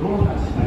honra